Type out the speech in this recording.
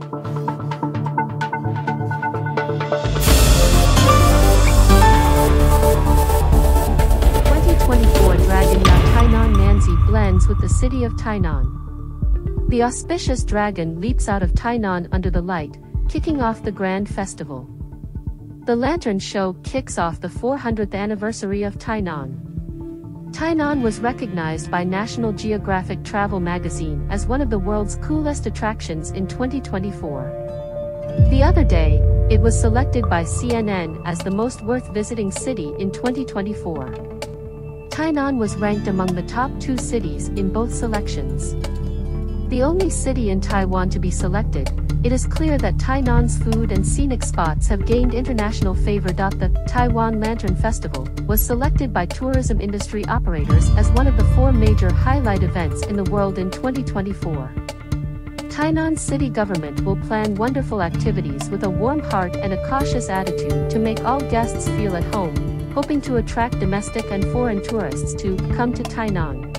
2024 Dragon Yacht Tainan Nanzi blends with the city of Tainan. The auspicious dragon leaps out of Tainan under the light, kicking off the grand festival. The lantern show kicks off the 400th anniversary of Tainan. Tainan was recognized by National Geographic Travel magazine as one of the world's coolest attractions in 2024. The other day, it was selected by CNN as the most worth visiting city in 2024. Tainan was ranked among the top two cities in both selections. The only city in Taiwan to be selected, it is clear that Tainan's food and scenic spots have gained international favor. The Taiwan Lantern Festival was selected by tourism industry operators as one of the four major highlight events in the world in 2024. Tainan city government will plan wonderful activities with a warm heart and a cautious attitude to make all guests feel at home, hoping to attract domestic and foreign tourists to come to Tainan.